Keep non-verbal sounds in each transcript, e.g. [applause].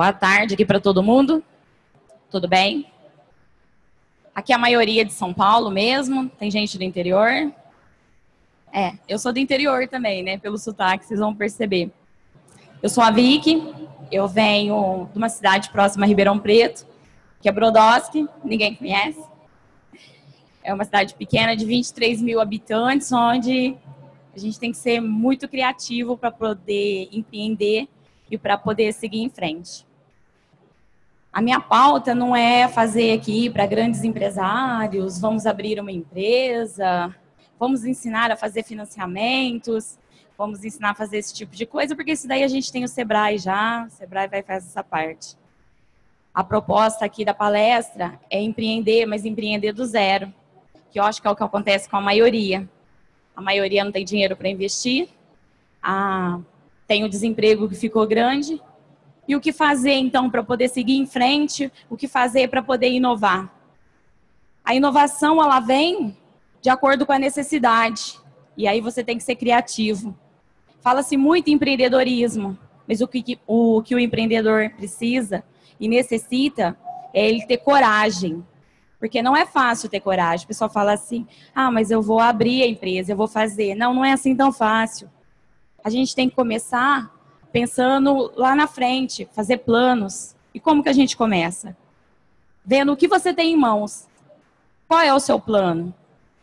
Boa tarde aqui para todo mundo. Tudo bem? Aqui é a maioria de São Paulo mesmo, tem gente do interior. É, eu sou do interior também, né? Pelo sotaque, vocês vão perceber. Eu sou a Vicky, eu venho de uma cidade próxima a Ribeirão Preto, que é Brodowski, ninguém conhece. É uma cidade pequena de 23 mil habitantes, onde a gente tem que ser muito criativo para poder empreender e para poder seguir em frente. A minha pauta não é fazer aqui para grandes empresários, vamos abrir uma empresa, vamos ensinar a fazer financiamentos, vamos ensinar a fazer esse tipo de coisa, porque isso daí a gente tem o Sebrae já, o Sebrae vai fazer essa parte. A proposta aqui da palestra é empreender, mas empreender do zero, que eu acho que é o que acontece com a maioria. A maioria não tem dinheiro para investir, a... tem o desemprego que ficou grande, e o que fazer, então, para poder seguir em frente? O que fazer para poder inovar? A inovação, ela vem de acordo com a necessidade. E aí você tem que ser criativo. Fala-se muito em empreendedorismo, mas o que, o que o empreendedor precisa e necessita é ele ter coragem. Porque não é fácil ter coragem. O pessoal fala assim: ah, mas eu vou abrir a empresa, eu vou fazer. Não, não é assim tão fácil. A gente tem que começar pensando lá na frente, fazer planos. E como que a gente começa? Vendo o que você tem em mãos. Qual é o seu plano?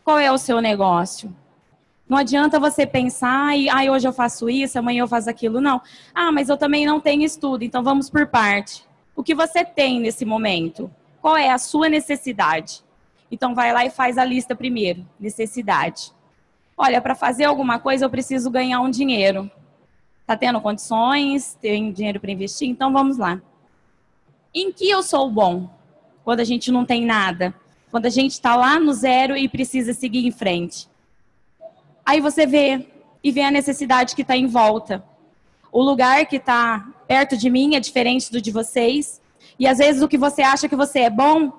Qual é o seu negócio? Não adianta você pensar e ah, hoje eu faço isso, amanhã eu faço aquilo. Não. Ah, mas eu também não tenho estudo, então vamos por parte. O que você tem nesse momento? Qual é a sua necessidade? Então vai lá e faz a lista primeiro. Necessidade. Olha, para fazer alguma coisa eu preciso ganhar um dinheiro. Está tendo condições, tem dinheiro para investir? Então vamos lá. Em que eu sou bom? Quando a gente não tem nada. Quando a gente está lá no zero e precisa seguir em frente. Aí você vê e vê a necessidade que está em volta. O lugar que está perto de mim é diferente do de vocês. E às vezes o que você acha que você é bom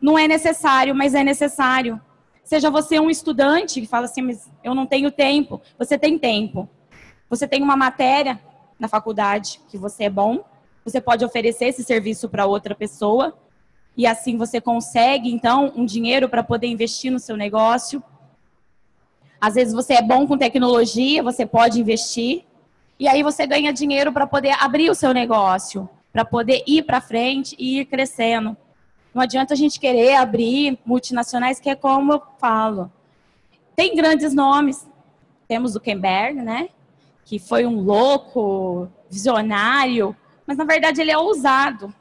não é necessário, mas é necessário. Seja você um estudante que fala assim, mas eu não tenho tempo. Você tem tempo. Você tem uma matéria na faculdade que você é bom, você pode oferecer esse serviço para outra pessoa e assim você consegue então um dinheiro para poder investir no seu negócio. Às vezes você é bom com tecnologia, você pode investir e aí você ganha dinheiro para poder abrir o seu negócio, para poder ir para frente e ir crescendo. Não adianta a gente querer abrir multinacionais, que é como eu falo. Tem grandes nomes. Temos o Kemberg, né? Que foi um louco, visionário, mas na verdade ele é ousado.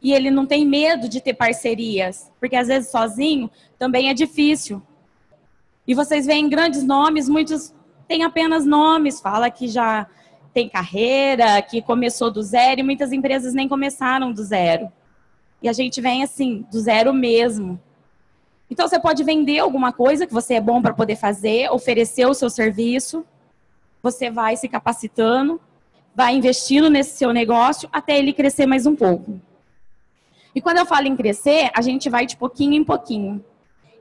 E ele não tem medo de ter parcerias, porque às vezes sozinho também é difícil. E vocês veem grandes nomes, muitos têm apenas nomes, fala que já tem carreira, que começou do zero, e muitas empresas nem começaram do zero. E a gente vem assim, do zero mesmo. Então você pode vender alguma coisa que você é bom para poder fazer, oferecer o seu serviço você vai se capacitando, vai investindo nesse seu negócio até ele crescer mais um pouco. E quando eu falo em crescer, a gente vai de pouquinho em pouquinho.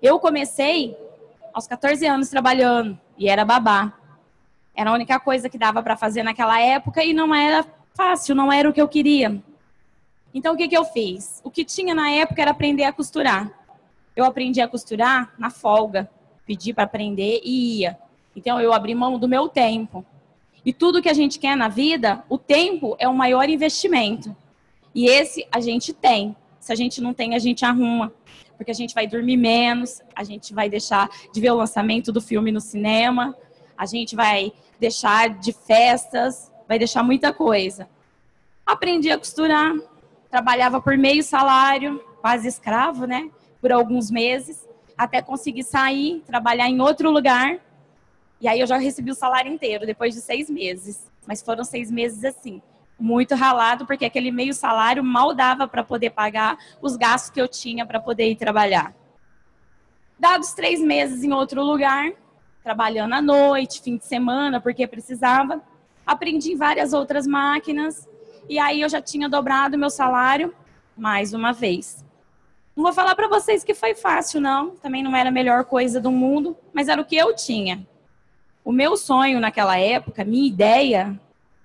Eu comecei aos 14 anos trabalhando e era babá. Era a única coisa que dava para fazer naquela época e não era fácil, não era o que eu queria. Então o que, que eu fiz? O que tinha na época era aprender a costurar. Eu aprendi a costurar na folga, pedi para aprender e ia. Então eu abri mão do meu tempo. E tudo que a gente quer na vida, o tempo é o maior investimento. E esse a gente tem. Se a gente não tem, a gente arruma. Porque a gente vai dormir menos, a gente vai deixar de ver o lançamento do filme no cinema, a gente vai deixar de festas, vai deixar muita coisa. Aprendi a costurar, trabalhava por meio salário, quase escravo, né? Por alguns meses, até conseguir sair, trabalhar em outro lugar e aí eu já recebi o salário inteiro depois de seis meses. Mas foram seis meses assim, muito ralado, porque aquele meio salário mal dava para poder pagar os gastos que eu tinha para poder ir trabalhar. Dados três meses em outro lugar, trabalhando à noite, fim de semana, porque precisava, aprendi várias outras máquinas e aí eu já tinha dobrado meu salário mais uma vez. Não vou falar para vocês que foi fácil, não. Também não era a melhor coisa do mundo, mas era o que eu tinha. O meu sonho naquela época, minha ideia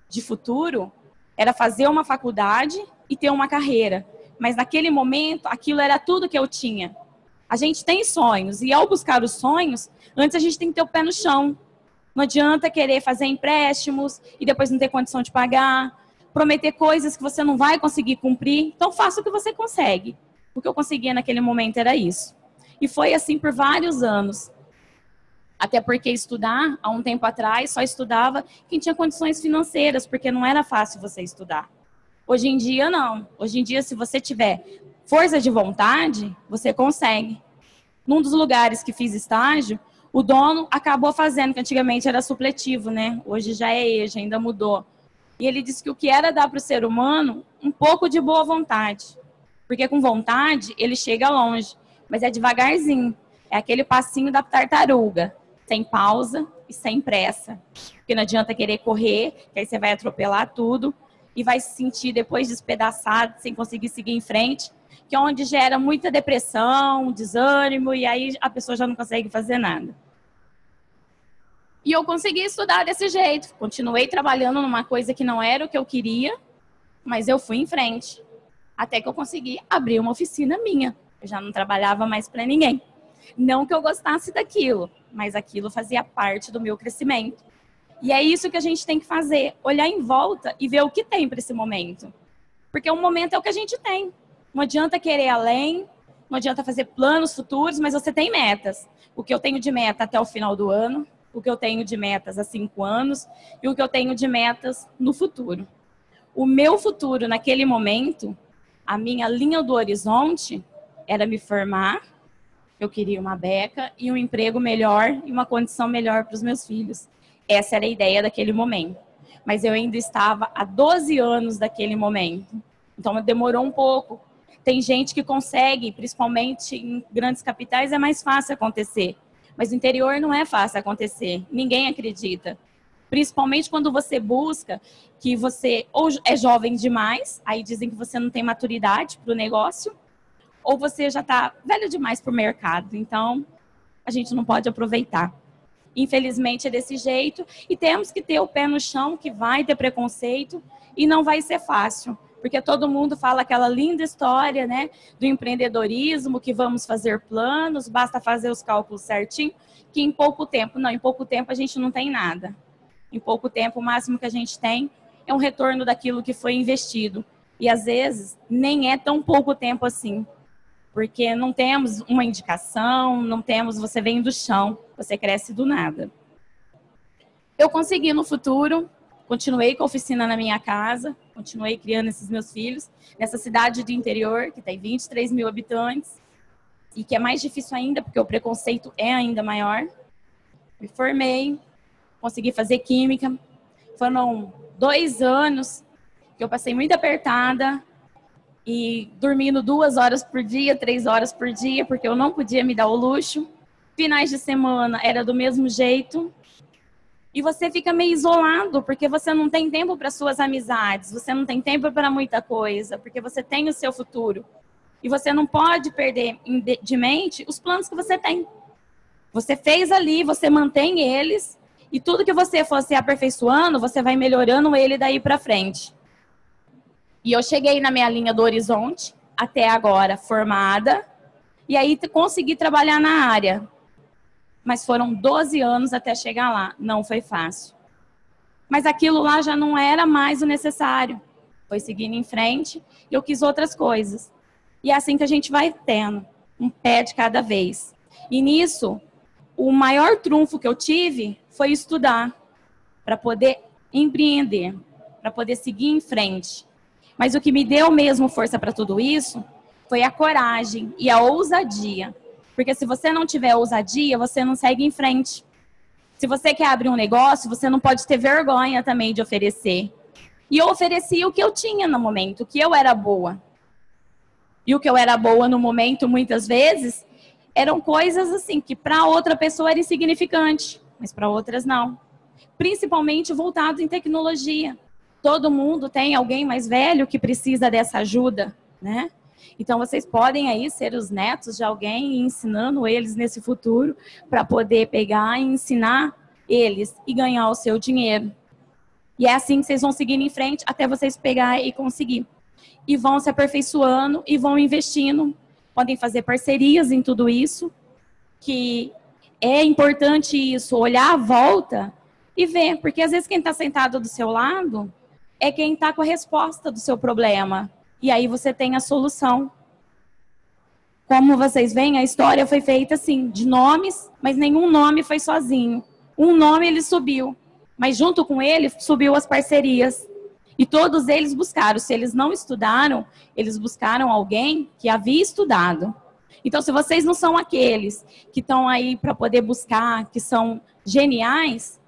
de futuro, era fazer uma faculdade e ter uma carreira. Mas naquele momento, aquilo era tudo que eu tinha. A gente tem sonhos e ao buscar os sonhos, antes a gente tem que ter o pé no chão. Não adianta querer fazer empréstimos e depois não ter condição de pagar, prometer coisas que você não vai conseguir cumprir. Então faça o que você consegue. O que eu conseguia naquele momento era isso. E foi assim por vários anos. Até porque estudar, há um tempo atrás, só estudava quem tinha condições financeiras, porque não era fácil você estudar. Hoje em dia, não. Hoje em dia, se você tiver força de vontade, você consegue. Num dos lugares que fiz estágio, o dono acabou fazendo, que antigamente era supletivo, né? Hoje já é EJA, ainda mudou. E ele disse que o que era dar para o ser humano, um pouco de boa vontade. Porque com vontade, ele chega longe. Mas é devagarzinho. É aquele passinho da tartaruga. Sem pausa e sem pressa. Porque não adianta querer correr, que aí você vai atropelar tudo. E vai se sentir depois despedaçado, sem conseguir seguir em frente. Que é onde gera muita depressão, desânimo. E aí a pessoa já não consegue fazer nada. E eu consegui estudar desse jeito. Continuei trabalhando numa coisa que não era o que eu queria, mas eu fui em frente. Até que eu consegui abrir uma oficina minha. Eu já não trabalhava mais para ninguém. Não que eu gostasse daquilo, mas aquilo fazia parte do meu crescimento. E é isso que a gente tem que fazer: olhar em volta e ver o que tem para esse momento. Porque o momento é o que a gente tem. Não adianta querer além, não adianta fazer planos futuros, mas você tem metas. O que eu tenho de meta até o final do ano, o que eu tenho de metas há cinco anos e o que eu tenho de metas no futuro. O meu futuro naquele momento, a minha linha do horizonte era me formar, eu queria uma beca e um emprego melhor e uma condição melhor para os meus filhos. Essa era a ideia daquele momento. Mas eu ainda estava há 12 anos daquele momento. Então demorou um pouco. Tem gente que consegue, principalmente em grandes capitais, é mais fácil acontecer. Mas no interior não é fácil acontecer. Ninguém acredita. Principalmente quando você busca que você ou é jovem demais, aí dizem que você não tem maturidade para o negócio, ou você já está velho demais para o mercado. Então, a gente não pode aproveitar. Infelizmente é desse jeito e temos que ter o pé no chão, que vai ter preconceito e não vai ser fácil porque todo mundo fala aquela linda história, né, do empreendedorismo, que vamos fazer planos, basta fazer os cálculos certinho, que em pouco tempo, não, em pouco tempo a gente não tem nada. Em pouco tempo, o máximo que a gente tem é um retorno daquilo que foi investido. E às vezes nem é tão pouco tempo assim, porque não temos uma indicação, não temos, você vem do chão, você cresce do nada. Eu consegui no futuro Continuei com a oficina na minha casa, continuei criando esses meus filhos nessa cidade do interior, que tem 23 mil habitantes, e que é mais difícil ainda, porque o preconceito é ainda maior. Me formei, consegui fazer química. Foram dois anos que eu passei muito apertada e dormindo duas horas por dia, três horas por dia, porque eu não podia me dar o luxo. Finais de semana era do mesmo jeito e você fica meio isolado, porque você não tem tempo para suas amizades, você não tem tempo para muita coisa, porque você tem o seu futuro. E você não pode perder de mente os planos que você tem. Você fez ali, você mantém eles, e tudo que você for se aperfeiçoando, você vai melhorando ele daí para frente. E eu cheguei na minha linha do horizonte, até agora formada, e aí consegui trabalhar na área mas foram 12 anos até chegar lá. Não foi fácil. Mas aquilo lá já não era mais o necessário. Foi seguindo em frente e eu quis outras coisas. E é assim que a gente vai tendo, um pé de cada vez. E nisso, o maior trunfo que eu tive foi estudar para poder empreender, para poder seguir em frente. Mas o que me deu mesmo força para tudo isso foi a coragem e a ousadia porque se você não tiver ousadia, você não segue em frente. Se você quer abrir um negócio, você não pode ter vergonha também de oferecer. E eu oferecia o que eu tinha no momento, o que eu era boa. E o que eu era boa no momento, muitas vezes, eram coisas assim que para outra pessoa era insignificante, mas para outras não. Principalmente voltado em tecnologia. Todo mundo tem alguém mais velho que precisa dessa ajuda, né? Então, vocês podem aí ser os netos de alguém ensinando eles nesse futuro para poder pegar e ensinar eles e ganhar o seu dinheiro. E é assim que vocês vão seguir em frente até vocês pegar e conseguir. e vão se aperfeiçoando e vão investindo. Podem fazer parcerias em tudo isso, que é importante isso, olhar à volta e ver, porque às vezes quem está sentado do seu lado é quem está com a resposta do seu problema. E aí você tem a solução. Como vocês veem, a história foi feita assim, de nomes, mas nenhum nome foi sozinho. Um nome ele subiu, mas junto com ele subiu as parcerias. E todos eles buscaram. Se eles não estudaram, eles buscaram alguém que havia estudado. Então, se vocês não são aqueles que estão aí para poder buscar, que são geniais,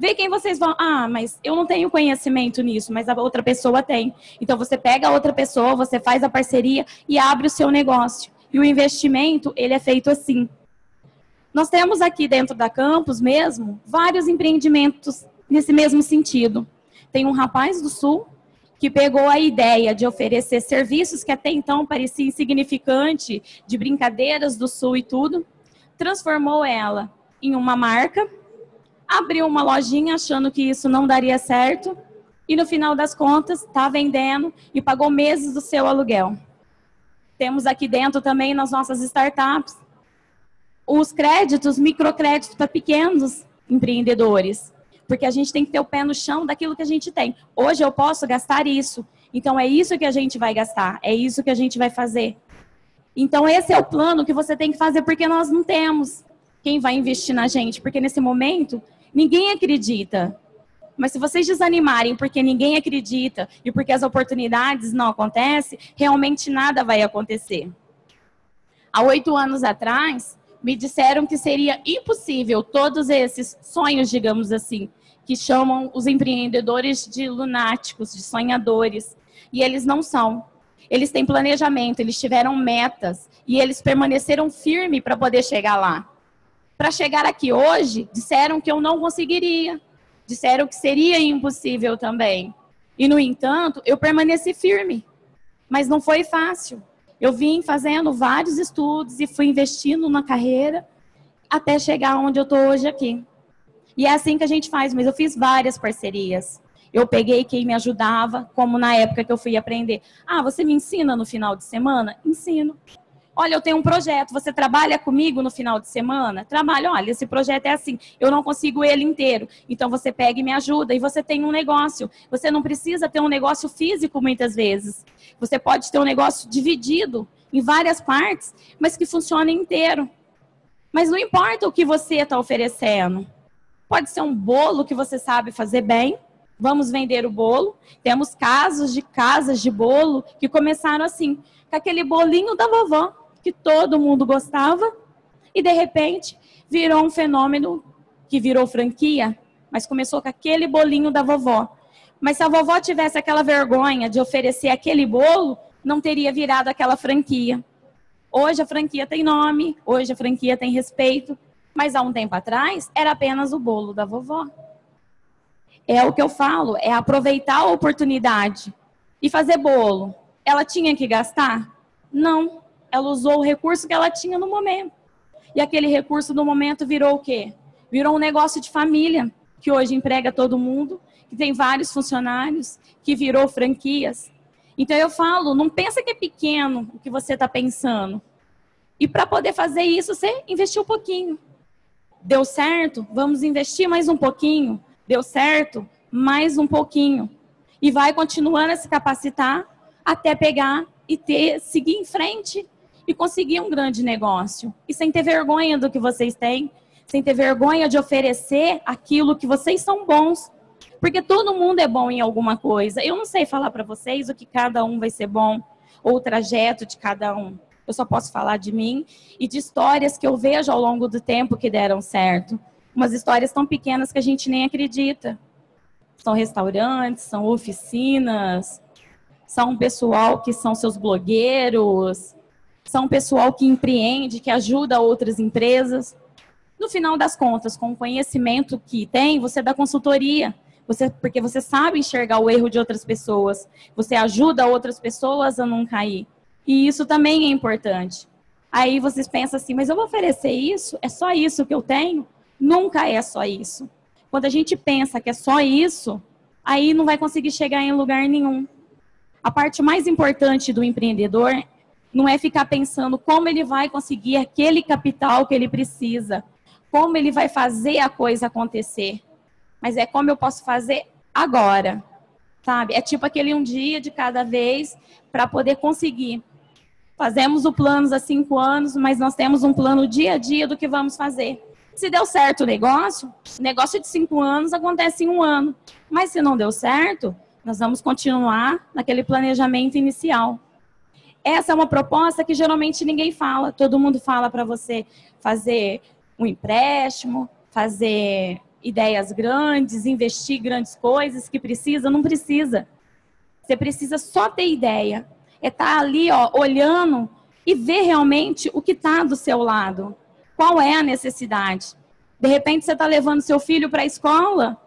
vê quem vocês vão. Ah, mas eu não tenho conhecimento nisso, mas a outra pessoa tem. Então, você pega a outra pessoa, você faz a parceria e abre o seu negócio. E o investimento, ele é feito assim. Nós temos aqui dentro da campus mesmo vários empreendimentos nesse mesmo sentido. Tem um rapaz do Sul que pegou a ideia de oferecer serviços que até então parecia insignificante, de brincadeiras do Sul e tudo, transformou ela em uma marca, abriu uma lojinha achando que isso não daria certo e no final das contas está vendendo e pagou meses do seu aluguel. Temos aqui dentro também nas nossas startups os créditos, microcréditos para pequenos empreendedores porque a gente tem que ter o pé no chão daquilo que a gente tem. Hoje eu posso gastar isso, então é isso que a gente vai gastar, é isso que a gente vai fazer. Então esse é o plano que você tem que fazer porque nós não temos quem vai investir na gente, porque nesse momento ninguém acredita. Mas se vocês desanimarem porque ninguém acredita e porque as oportunidades não acontecem, realmente nada vai acontecer. Há oito anos atrás, me disseram que seria impossível todos esses sonhos, digamos assim, que chamam os empreendedores de lunáticos, de sonhadores. E eles não são. Eles têm planejamento, eles tiveram metas e eles permaneceram firmes para poder chegar lá. Para chegar aqui hoje, disseram que eu não conseguiria. Disseram que seria impossível também. E, no entanto, eu permaneci firme. Mas não foi fácil. Eu vim fazendo vários estudos e fui investindo na carreira até chegar onde eu estou hoje aqui. E é assim que a gente faz, mas eu fiz várias parcerias. Eu peguei quem me ajudava, como na época que eu fui aprender. Ah, você me ensina no final de semana? Ensino. Olha, eu tenho um projeto, você trabalha comigo no final de semana? Trabalho, olha, esse projeto é assim, eu não consigo ele inteiro. Então você pega e me ajuda e você tem um negócio. Você não precisa ter um negócio físico muitas vezes. Você pode ter um negócio dividido em várias partes, mas que funcione inteiro. Mas não importa o que você está oferecendo. Pode ser um bolo que você sabe fazer bem. Vamos vender o bolo. Temos casos de casas de bolo que começaram assim, com aquele bolinho da vovó, que todo mundo gostava, e de repente virou um fenômeno que virou franquia, mas começou com aquele bolinho da vovó. Mas se a vovó tivesse aquela vergonha de oferecer aquele bolo, não teria virado aquela franquia. Hoje a franquia tem nome, hoje a franquia tem respeito, mas há um tempo atrás era apenas o bolo da vovó. É o que eu falo, é aproveitar a oportunidade e fazer bolo. Ela tinha que gastar? Não. Ela usou o recurso que ela tinha no momento. E aquele recurso no momento virou o quê? Virou um negócio de família, que hoje emprega todo mundo, que tem vários funcionários, que virou franquias. Então eu falo, não pensa que é pequeno o que você está pensando. E para poder fazer isso, você investiu um pouquinho. Deu certo? Vamos investir mais um pouquinho. Deu certo? Mais um pouquinho. E vai continuando a se capacitar até pegar e ter, seguir em frente e conseguir um grande negócio. E sem ter vergonha do que vocês têm, sem ter vergonha de oferecer aquilo que vocês são bons. Porque todo mundo é bom em alguma coisa. Eu não sei falar para vocês o que cada um vai ser bom, ou o trajeto de cada um eu só posso falar de mim e de histórias que eu vejo ao longo do tempo que deram certo. Umas histórias tão pequenas que a gente nem acredita. São restaurantes, são oficinas, são pessoal que são seus blogueiros, são pessoal que empreende, que ajuda outras empresas. No final das contas, com o conhecimento que tem, você dá consultoria. Você, porque você sabe enxergar o erro de outras pessoas. Você ajuda outras pessoas a não cair. E isso também é importante. Aí vocês pensam assim, mas eu vou oferecer isso? É só isso que eu tenho? Nunca é só isso. Quando a gente pensa que é só isso, aí não vai conseguir chegar em lugar nenhum. A parte mais importante do empreendedor não é ficar pensando como ele vai conseguir aquele capital que ele precisa, como ele vai fazer a coisa acontecer, mas é como eu posso fazer agora, sabe? É tipo aquele um dia de cada vez para poder conseguir. Fazemos o plano há cinco anos, mas nós temos um plano dia a dia do que vamos fazer. Se deu certo o negócio, negócio de cinco anos acontece em um ano. Mas se não deu certo, nós vamos continuar naquele planejamento inicial. Essa é uma proposta que geralmente ninguém fala. Todo mundo fala para você fazer um empréstimo, fazer ideias grandes, investir grandes coisas que precisa, não precisa. Você precisa só ter ideia. É estar tá ali, ó, olhando e ver realmente o que está do seu lado. Qual é a necessidade? De repente você está levando seu filho para a escola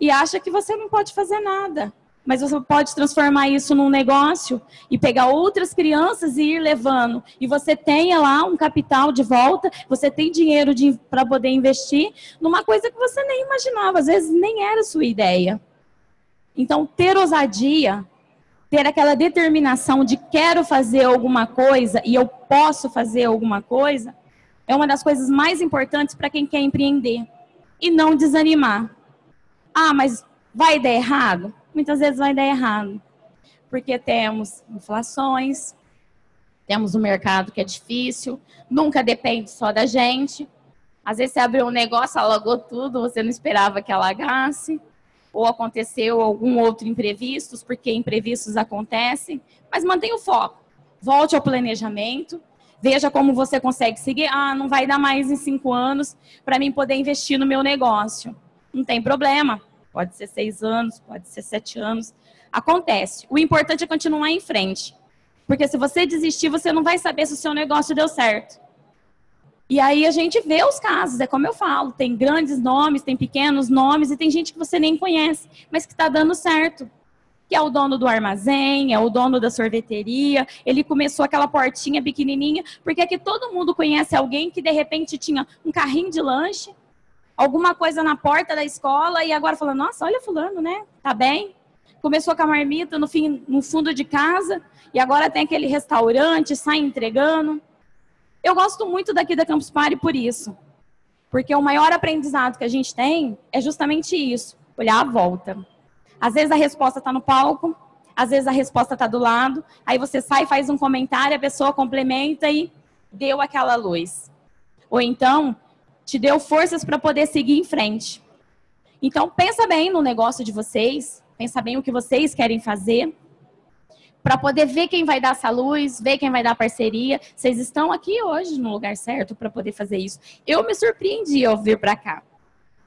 e acha que você não pode fazer nada mas você pode transformar isso num negócio e pegar outras crianças e ir levando. E você tenha lá um capital de volta, você tem dinheiro para poder investir numa coisa que você nem imaginava, às vezes nem era sua ideia. Então, ter ousadia, ter aquela determinação de quero fazer alguma coisa e eu posso fazer alguma coisa, é uma das coisas mais importantes para quem quer empreender. E não desanimar. Ah, mas vai dar errado? Muitas vezes vai dar errado. Porque temos inflações, temos um mercado que é difícil, nunca depende só da gente. Às vezes você abriu um negócio, alagou tudo, você não esperava que alagasse, ou aconteceu algum outro imprevisto, porque imprevistos acontecem, mas mantenha o foco. Volte ao planejamento, veja como você consegue seguir. Ah, não vai dar mais em cinco anos para mim poder investir no meu negócio. Não tem problema pode ser seis anos, pode ser sete anos. Acontece. O importante é continuar em frente. Porque se você desistir, você não vai saber se o seu negócio deu certo. E aí a gente vê os casos, é como eu falo, tem grandes nomes, tem pequenos nomes e tem gente que você nem conhece, mas que está dando certo. Que é o dono do armazém, é o dono da sorveteria. Ele começou aquela portinha pequenininha, porque aqui todo mundo conhece alguém que de repente tinha um carrinho de lanche, alguma coisa na porta da escola e agora falando, nossa, olha fulano, né? Tá bem? Começou com a marmita no, fim, no fundo de casa e agora tem aquele restaurante, sai entregando. Eu gosto muito daqui da Campus Party por isso. Porque o maior aprendizado que a gente tem é justamente isso, olhar a volta. Às vezes a resposta está no palco, às vezes a resposta está do lado, aí você sai, faz um comentário, a pessoa complementa e deu aquela luz. Ou então, te deu forças para poder seguir em frente. Então, pensa bem no negócio de vocês, pensa bem o que vocês querem fazer, para poder ver quem vai dar essa luz, ver quem vai dar parceria. Vocês estão aqui hoje no lugar certo para poder fazer isso. Eu me surpreendi ao vir para cá.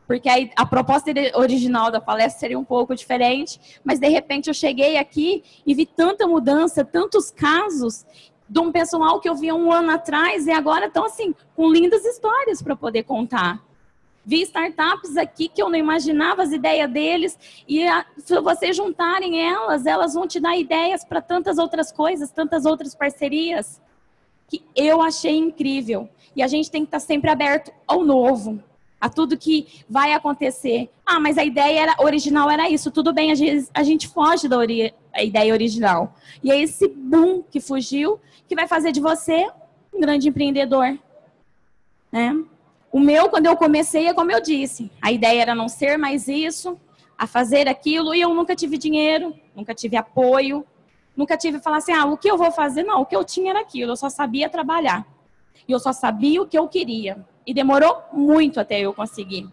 Porque a, a proposta original da palestra seria um pouco diferente, mas de repente eu cheguei aqui e vi tanta mudança, tantos casos, de um pessoal que eu via um ano atrás e agora estão assim, com lindas histórias para poder contar. Vi startups aqui que eu não imaginava as ideias deles e a, se vocês juntarem elas, elas vão te dar ideias para tantas outras coisas, tantas outras parcerias que eu achei incrível. E a gente tem que estar tá sempre aberto ao novo, a tudo que vai acontecer. Ah, mas a ideia era, original era isso. Tudo bem, a gente, a gente foge da ori ideia original. E é esse boom que fugiu que vai fazer de você um grande empreendedor. Né? O meu, quando eu comecei, é como eu disse. A ideia era não ser mais isso, a fazer aquilo, e eu nunca tive dinheiro, nunca tive apoio, nunca tive falar assim, ah, o que eu vou fazer? Não, o que eu tinha era aquilo, eu só sabia trabalhar. E eu só sabia o que eu queria. E demorou muito até eu conseguir.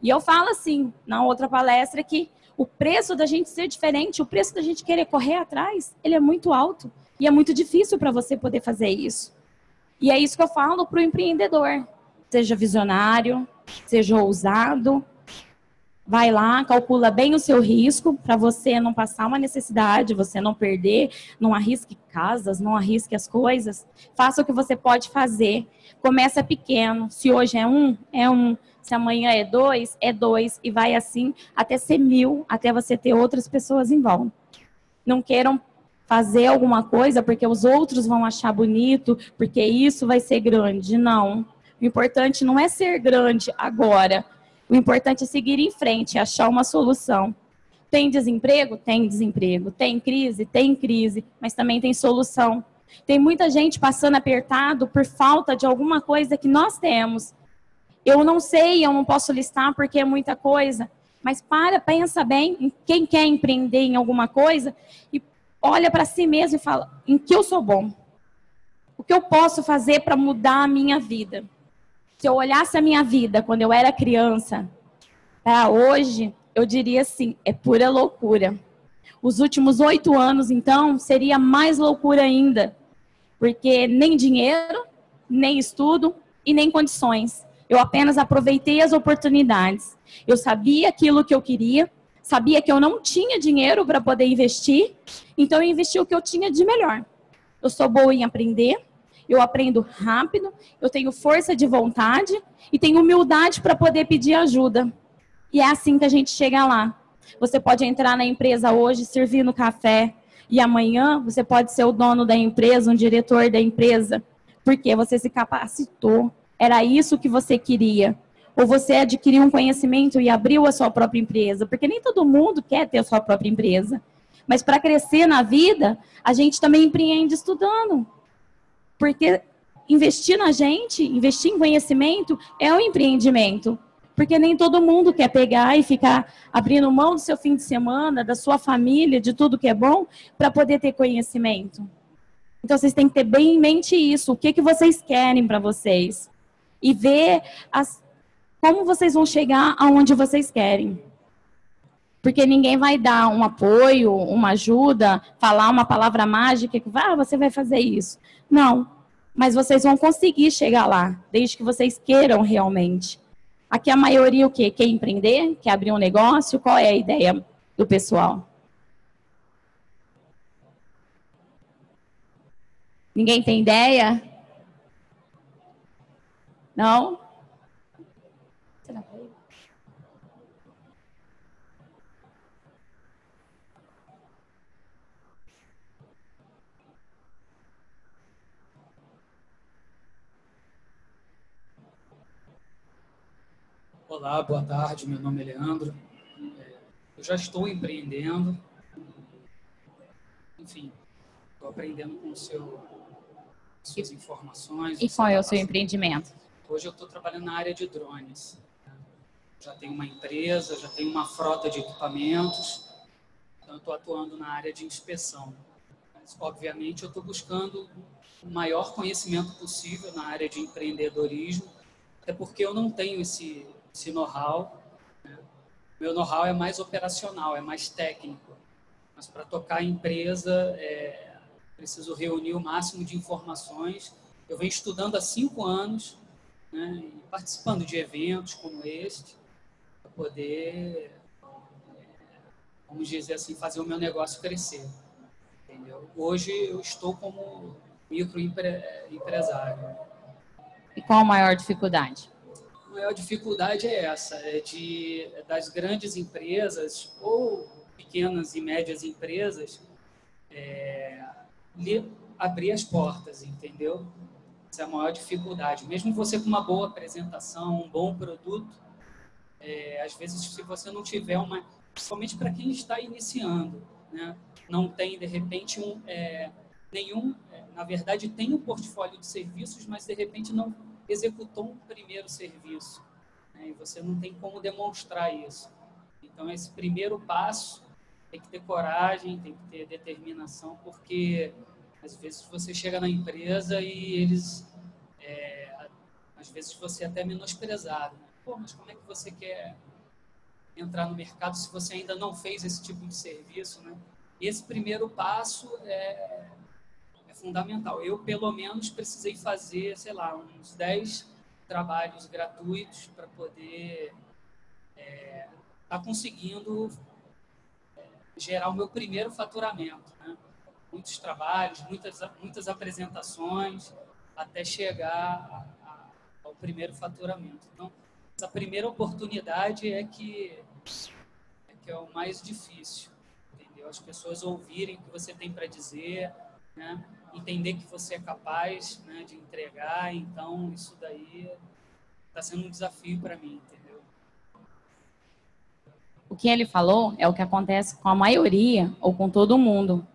E eu falo assim, na outra palestra, que o preço da gente ser diferente, o preço da gente querer correr atrás, ele é muito alto. E é muito difícil para você poder fazer isso. E é isso que eu falo para o empreendedor. Seja visionário, seja ousado. Vai lá, calcula bem o seu risco para você não passar uma necessidade, você não perder, não arrisque casas, não arrisque as coisas. Faça o que você pode fazer. Começa pequeno. Se hoje é um, é um. Se amanhã é dois, é dois. E vai assim até ser mil, até você ter outras pessoas em volta. Não queiram fazer alguma coisa porque os outros vão achar bonito, porque isso vai ser grande. Não. O importante não é ser grande agora. O importante é seguir em frente, achar uma solução. Tem desemprego? Tem desemprego. Tem crise? Tem crise. Mas também tem solução. Tem muita gente passando apertado por falta de alguma coisa que nós temos. Eu não sei, eu não posso listar porque é muita coisa. Mas para, pensa bem em quem quer empreender em alguma coisa e olha para si mesmo e fala: em que eu sou bom? O que eu posso fazer para mudar a minha vida? Se eu olhasse a minha vida quando eu era criança, para hoje, eu diria assim: é pura loucura. Os últimos oito anos, então, seria mais loucura ainda, porque nem dinheiro, nem estudo e nem condições. Eu apenas aproveitei as oportunidades. Eu sabia aquilo que eu queria, sabia que eu não tinha dinheiro para poder investir, então eu investi o que eu tinha de melhor. Eu sou boa em aprender, eu aprendo rápido, eu tenho força de vontade e tenho humildade para poder pedir ajuda. E é assim que a gente chega lá. Você pode entrar na empresa hoje, servir no café, e amanhã você pode ser o dono da empresa, um diretor da empresa, porque você se capacitou. Era isso que você queria. Ou você adquiriu um conhecimento e abriu a sua própria empresa, porque nem todo mundo quer ter a sua própria empresa. Mas para crescer na vida, a gente também empreende estudando. Porque investir na gente, investir em conhecimento, é um empreendimento. Porque nem todo mundo quer pegar e ficar abrindo mão do seu fim de semana, da sua família, de tudo que é bom, para poder ter conhecimento. Então vocês têm que ter bem em mente isso, o que, que vocês querem para vocês. E ver as, como vocês vão chegar aonde vocês querem. Porque ninguém vai dar um apoio, uma ajuda, falar uma palavra mágica que ah, você vai fazer isso. Não. Mas vocês vão conseguir chegar lá, desde que vocês queiram realmente. Aqui a maioria o quê? Quer empreender? Quer abrir um negócio? Qual é a ideia do pessoal? Ninguém tem ideia? Não? Olá, boa tarde. Meu nome é Leandro. É, eu já estou empreendendo. Enfim, estou aprendendo com o seu, suas informações. E qual é o seu empreendimento? Hoje eu estou trabalhando na área de drones. Já tenho uma empresa, já tenho uma frota de equipamentos. Então, estou atuando na área de inspeção. Mas, obviamente, eu estou buscando o maior conhecimento possível na área de empreendedorismo, até porque eu não tenho esse esse know-how. Né? Meu know-how é mais operacional, é mais técnico. Mas para tocar a empresa, é, preciso reunir o máximo de informações. Eu venho estudando há cinco anos, né, e participando de eventos como este, para poder, é, vamos dizer assim, fazer o meu negócio crescer. Entendeu? Hoje eu estou como microempresário. E qual a maior dificuldade? maior dificuldade é essa, é de das grandes empresas ou pequenas e médias empresas é, abrir as portas, entendeu? Essa é a maior dificuldade. Mesmo você com uma boa apresentação, um bom produto, é, às vezes se você não tiver uma, somente para quem está iniciando, né? Não tem de repente um é, nenhum, é, na verdade tem um portfólio de serviços, mas de repente não executou um primeiro serviço. Né? E você não tem como demonstrar isso. Então, esse primeiro passo tem que ter coragem, tem que ter determinação, porque às vezes você chega na empresa e eles, é, às vezes você é até menosprezado. Né? Pô, mas como é que você quer entrar no mercado se você ainda não fez esse tipo de serviço, né? Esse primeiro passo é, fundamental. Eu, pelo menos, precisei fazer, sei lá, uns 10 trabalhos gratuitos para poder estar é, tá conseguindo é, gerar o meu primeiro faturamento. Né? Muitos trabalhos, muitas, muitas apresentações, até chegar a, a, ao primeiro faturamento. Então, essa primeira oportunidade é que é, que é o mais difícil. Entendeu? As pessoas ouvirem o que você tem para dizer, né? entender que você é capaz né, de entregar. Então, isso daí está sendo um desafio para mim, entendeu? O que ele falou é o que acontece com a maioria ou com todo mundo.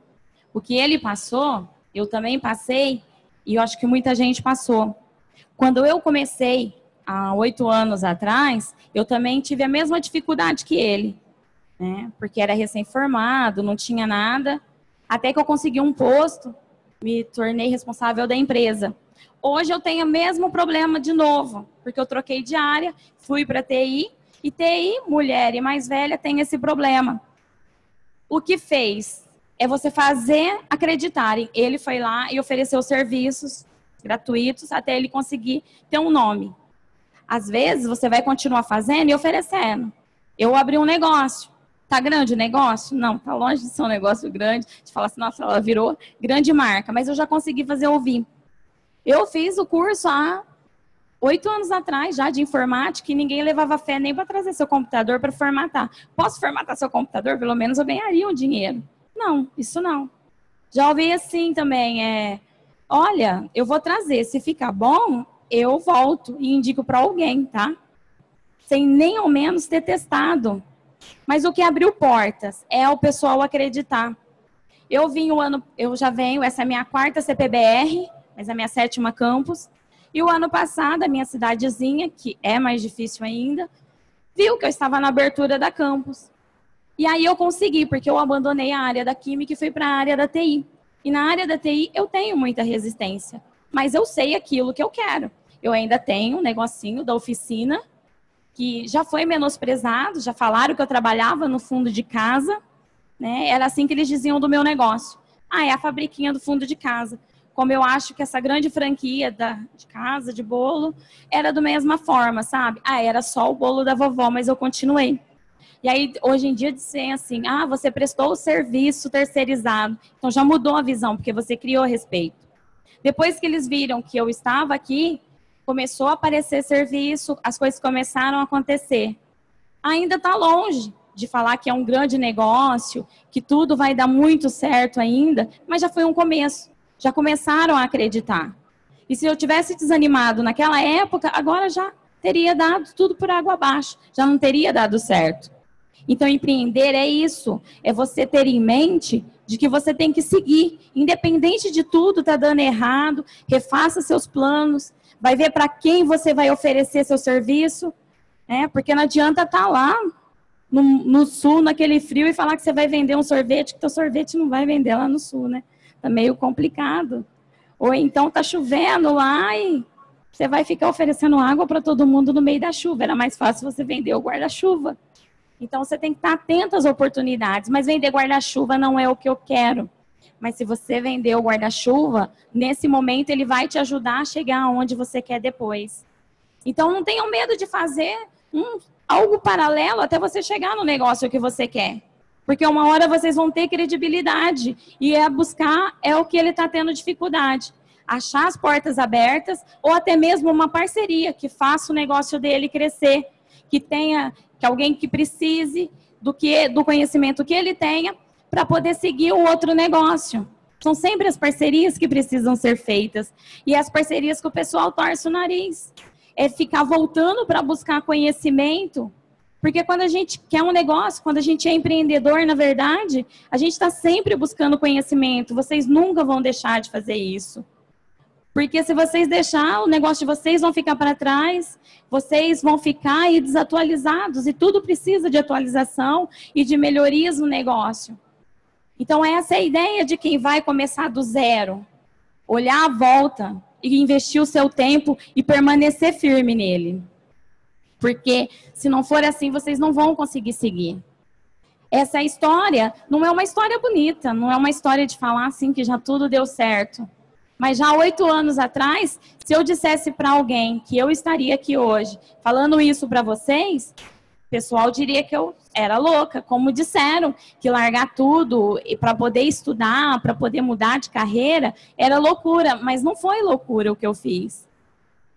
O que ele passou, eu também passei e eu acho que muita gente passou. Quando eu comecei há oito anos atrás, eu também tive a mesma dificuldade que ele, né? Porque era recém-formado, não tinha nada, até que eu consegui um posto, me tornei responsável da empresa. Hoje eu tenho o mesmo problema de novo, porque eu troquei de área, fui para TI e TI, mulher e mais velha, tem esse problema. O que fez é você fazer acreditarem. Ele foi lá e ofereceu serviços gratuitos até ele conseguir ter um nome. Às vezes você vai continuar fazendo e oferecendo. Eu abri um negócio. Tá grande o negócio? Não, tá longe de ser um negócio grande. De falar assim, nossa, ela virou grande marca, mas eu já consegui fazer ouvir. Eu fiz o curso há oito anos atrás já de informática e ninguém levava fé nem para trazer seu computador para formatar. Posso formatar seu computador? Pelo menos eu ganharia um dinheiro. Não, isso não. Já ouvi assim também, é, olha, eu vou trazer, se ficar bom, eu volto e indico para alguém, tá? Sem nem ao menos ter testado. Mas o que abriu portas é o pessoal acreditar. Eu vim o ano, eu já venho, essa é a minha quarta CPBR, mas é a minha sétima campus. E o ano passado, a minha cidadezinha, que é mais difícil ainda, viu que eu estava na abertura da campus. E aí eu consegui, porque eu abandonei a área da química e fui para a área da TI. E na área da TI eu tenho muita resistência, mas eu sei aquilo que eu quero. Eu ainda tenho um negocinho da oficina que já foi menosprezado, já falaram que eu trabalhava no fundo de casa, né? Era assim que eles diziam do meu negócio. Ah, é a fabriquinha do fundo de casa como eu acho que essa grande franquia da, de casa, de bolo, era da mesma forma, sabe? Ah, era só o bolo da vovó, mas eu continuei. E aí, hoje em dia, dizem assim, ah, você prestou o serviço terceirizado. Então, já mudou a visão, porque você criou respeito. Depois que eles viram que eu estava aqui, começou a aparecer serviço, as coisas começaram a acontecer. Ainda está longe de falar que é um grande negócio, que tudo vai dar muito certo ainda, mas já foi um começo já começaram a acreditar. E se eu tivesse desanimado naquela época, agora já teria dado tudo por água abaixo, já não teria dado certo. Então, empreender é isso, é você ter em mente de que você tem que seguir, independente de tudo tá dando errado, refaça seus planos, vai ver para quem você vai oferecer seu serviço, né? Porque não adianta estar tá lá no, no, sul, naquele frio, e falar que você vai vender um sorvete, que teu sorvete não vai vender lá no sul, né? Tá meio complicado. Ou então tá chovendo lá e você vai ficar oferecendo água para todo mundo no meio da chuva. Era mais fácil você vender o guarda-chuva. Então você tem que estar atento às oportunidades. Mas vender guarda-chuva não é o que eu quero. Mas se você vender o guarda-chuva, nesse momento ele vai te ajudar a chegar aonde você quer depois. Então não tenham medo de fazer um, algo paralelo até você chegar no negócio que você quer. Porque uma hora vocês vão ter credibilidade e é buscar é o que ele está tendo dificuldade. Achar as portas abertas ou até mesmo uma parceria que faça o negócio dele crescer, que tenha que alguém que precise do que do conhecimento que ele tenha para poder seguir o outro negócio. São sempre as parcerias que precisam ser feitas e as parcerias que o pessoal torce o nariz. É ficar voltando para buscar conhecimento porque quando a gente quer um negócio, quando a gente é empreendedor, na verdade, a gente está sempre buscando conhecimento. Vocês nunca vão deixar de fazer isso. Porque se vocês deixar, o negócio de vocês vão ficar para trás, vocês vão ficar aí desatualizados, e tudo precisa de atualização e de melhorias no negócio. Então, essa é a ideia de quem vai começar do zero. Olhar a volta e investir o seu tempo e permanecer firme nele. Porque se não for assim, vocês não vão conseguir seguir. Essa história não é uma história bonita, não é uma história de falar assim que já tudo deu certo. Mas já oito anos atrás, se eu dissesse para alguém que eu estaria aqui hoje falando isso para vocês, o pessoal diria que eu era louca, como disseram, que largar tudo para poder estudar, para poder mudar de carreira, era loucura, mas não foi loucura o que eu fiz.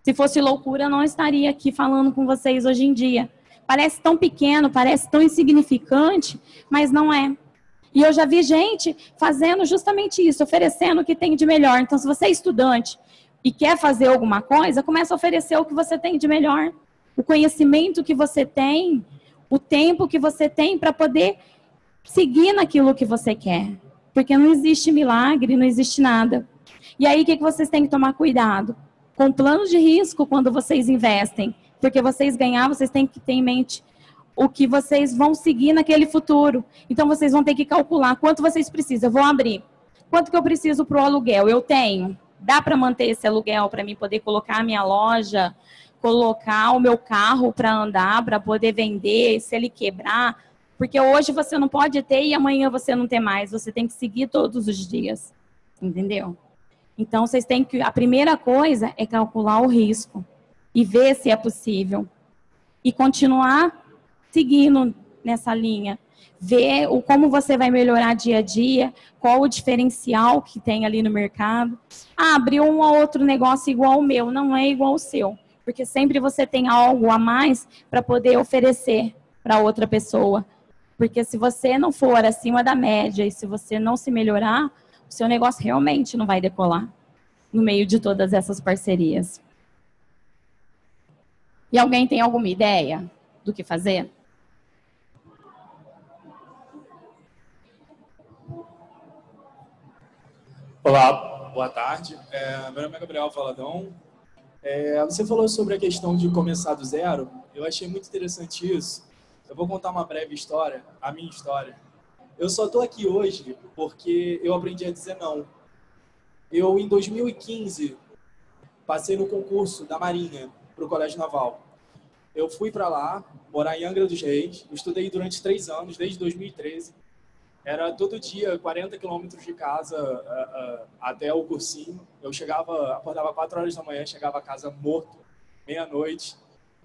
Se fosse loucura, eu não estaria aqui falando com vocês hoje em dia. Parece tão pequeno, parece tão insignificante, mas não é. E eu já vi gente fazendo justamente isso, oferecendo o que tem de melhor. Então, se você é estudante e quer fazer alguma coisa, começa a oferecer o que você tem de melhor. O conhecimento que você tem, o tempo que você tem para poder seguir naquilo que você quer. Porque não existe milagre, não existe nada. E aí, o que, que vocês têm que tomar cuidado? Com planos de risco quando vocês investem. Porque vocês ganhar, vocês têm que ter em mente o que vocês vão seguir naquele futuro. Então, vocês vão ter que calcular quanto vocês precisam. Eu vou abrir. Quanto que eu preciso para o aluguel? Eu tenho. Dá para manter esse aluguel para mim poder colocar a minha loja, colocar o meu carro para andar, para poder vender, se ele quebrar. Porque hoje você não pode ter e amanhã você não ter mais. Você tem que seguir todos os dias. Entendeu? Então, vocês têm que. A primeira coisa é calcular o risco e ver se é possível. E continuar seguindo nessa linha. Ver o, como você vai melhorar dia a dia, qual o diferencial que tem ali no mercado. Ah, abriu um ou outro negócio igual ao meu, não é igual ao seu. Porque sempre você tem algo a mais para poder oferecer para outra pessoa. Porque se você não for acima da média e se você não se melhorar, o seu negócio realmente não vai decolar no meio de todas essas parcerias. E alguém tem alguma ideia do que fazer? Olá, boa tarde. É, meu nome é Gabriel Valadão. É, você falou sobre a questão de começar do zero. Eu achei muito interessante isso. Eu vou contar uma breve história, a minha história. Eu só estou aqui hoje porque eu aprendi a dizer não. Eu, em 2015, passei no concurso da Marinha para o Colégio Naval. Eu fui para lá, morar em Angra dos Reis, estudei durante três anos, desde 2013. Era todo dia 40 quilômetros de casa uh, uh, até o cursinho. Eu chegava, acordava 4 horas da manhã, chegava a casa morto, meia-noite.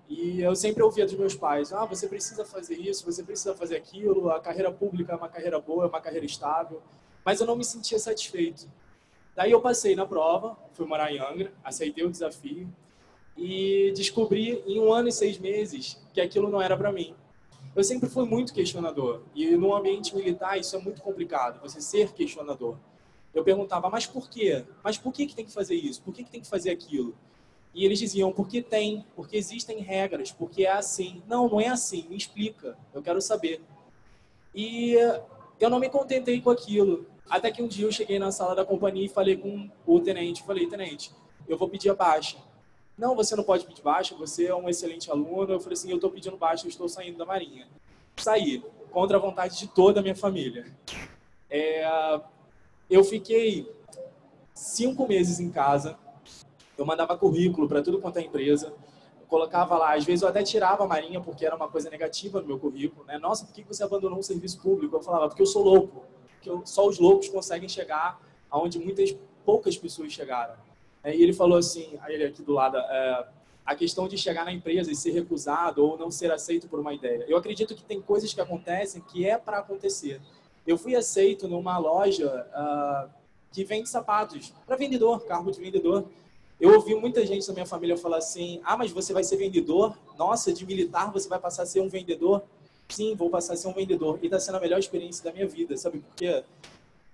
E eu sempre ouvia dos meus pais: ah, você precisa fazer isso, você precisa fazer aquilo, a carreira pública é uma carreira boa, é uma carreira estável. Mas eu não me sentia satisfeito. Daí eu passei na prova, fui morar em Angra, aceitei o desafio e descobri em um ano e seis meses que aquilo não era para mim. Eu sempre fui muito questionador e no ambiente militar isso é muito complicado, você ser questionador. Eu perguntava, mas por quê? Mas por que, que tem que fazer isso? Por que, que tem que fazer aquilo? E eles diziam, porque tem, porque existem regras, porque é assim. Não, não é assim, me explica, eu quero saber. E eu não me contentei com aquilo. Até que um dia eu cheguei na sala da companhia e falei com o tenente, falei, tenente, eu vou pedir a baixa. Não, você não pode pedir baixa, você é um excelente aluno. Eu falei assim, eu estou pedindo baixa, eu estou saindo da Marinha. Saí, contra a vontade de toda a minha família. É, eu fiquei cinco meses em casa, eu mandava currículo para tudo quanto é empresa, colocava lá, às vezes eu até tirava a Marinha porque era uma coisa negativa no meu currículo, né? Nossa, por que você abandonou um serviço público? Eu falava, porque eu sou louco, porque eu, só os loucos conseguem chegar aonde muitas poucas pessoas chegaram. É, e ele falou assim, ele aqui do lado, é, a questão de chegar na empresa e ser recusado ou não ser aceito por uma ideia. Eu acredito que tem coisas que acontecem que é para acontecer. Eu fui aceito numa loja uh, que vende sapatos para vendedor, carro de vendedor. Eu ouvi muita gente da minha família falar assim: ah, mas você vai ser vendedor? Nossa, de militar você vai passar a ser um vendedor? Sim, vou passar a ser um vendedor. E está sendo a melhor experiência da minha vida, sabe por quê?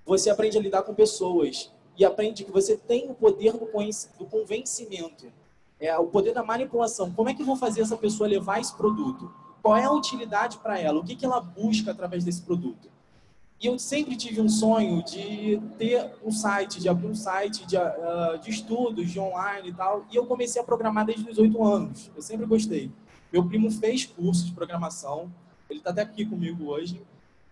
Você aprende a lidar com pessoas e aprende que você tem o poder do convencimento, é o poder da manipulação. Como é que eu vou fazer essa pessoa levar esse produto? Qual é a utilidade para ela? O que, que ela busca através desse produto? E eu sempre tive um sonho de ter um site, de abrir um site de, uh, de estudos, de online e tal. E eu comecei a programar desde os oito anos. Eu sempre gostei. Meu primo fez curso de programação. Ele está até aqui comigo hoje.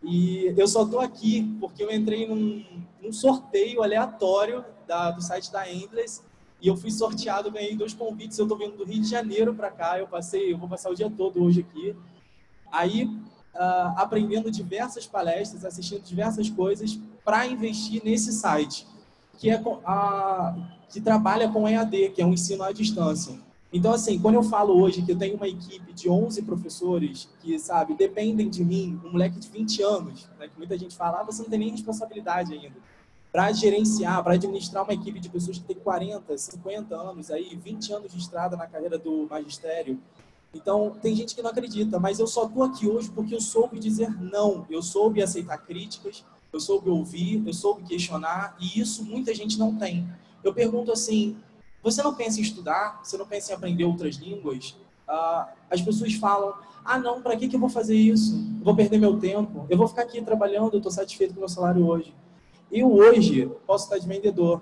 E eu só estou aqui porque eu entrei num, num sorteio aleatório da, do site da Endless e eu fui sorteado, ganhei dois convites. Eu estou vindo do Rio de Janeiro para cá. Eu passei, eu vou passar o dia todo hoje aqui. Aí uh, aprendendo diversas palestras, assistindo diversas coisas para investir nesse site, que, é, uh, que trabalha com EAD, que é um ensino à distância. Então, assim, quando eu falo hoje que eu tenho uma equipe de 11 professores que, sabe, dependem de mim, um moleque de 20 anos, né, que muita gente fala, ah, você não tem nem responsabilidade ainda, para gerenciar, para administrar uma equipe de pessoas que tem 40, 50 anos, aí 20 anos de estrada na carreira do magistério, então, tem gente que não acredita, mas eu só estou aqui hoje porque eu soube dizer não, eu soube aceitar críticas, eu soube ouvir, eu soube questionar, e isso muita gente não tem. Eu pergunto assim: você não pensa em estudar? Você não pensa em aprender outras línguas? uh, as pessoas falam, ah não, para que, que eu vou fazer isso? Eu vou perder meu tempo, eu vou ficar aqui trabalhando, eu estou satisfeito com o meu salário hoje. Eu hoje posso estar de vendedor,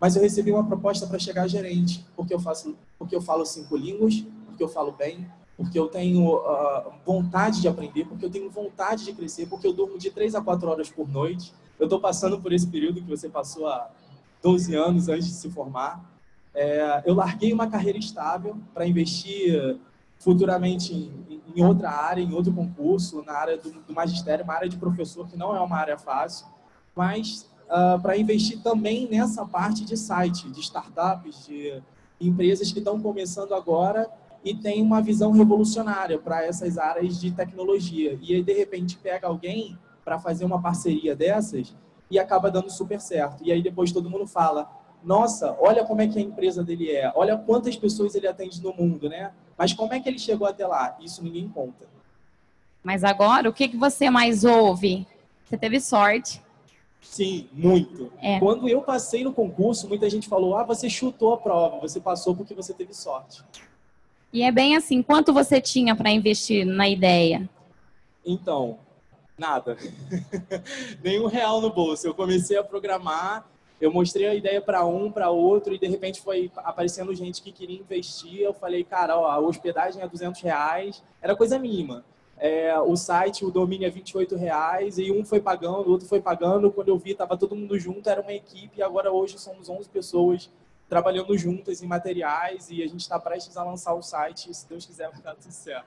mas eu recebi uma proposta para chegar a gerente, porque eu faço, porque eu falo cinco línguas, porque eu falo bem, porque eu tenho uh, vontade de aprender, porque eu tenho vontade de crescer, porque eu durmo de três a quatro horas por noite. Eu estou passando por esse período que você passou há 12 anos antes de se formar. É, eu larguei uma carreira estável para investir futuramente em, em, outra área, em outro concurso, na área do, do, magistério, uma área de professor que não é uma área fácil, mas uh, para investir também nessa parte de site, de startups, de empresas que estão começando agora e tem uma visão revolucionária para essas áreas de tecnologia. E aí, de repente, pega alguém para fazer uma parceria dessas e acaba dando super certo. E aí depois todo mundo fala: nossa, olha como é que a empresa dele é, olha quantas pessoas ele atende no mundo, né? Mas como é que ele chegou até lá? Isso ninguém conta. Mas agora, o que, que você mais ouve? Você teve sorte. Sim, muito. É. Quando eu passei no concurso, muita gente falou: ah, você chutou a prova, você passou porque você teve sorte. E é bem assim, quanto você tinha para investir na ideia? Então, nada. [laughs] Nenhum real no bolso. Eu comecei a programar, eu mostrei a ideia para um, para outro, e de repente foi aparecendo gente que queria investir. Eu falei, cara, ó, a hospedagem é 200 reais, era coisa mínima. É, o site, o domínio é 28 reais, e um foi pagando, o outro foi pagando. Quando eu vi, estava todo mundo junto, era uma equipe, e agora hoje somos 11 pessoas trabalhando juntas em materiais, e a gente está prestes a lançar o site, se Deus quiser vai dar tudo certo.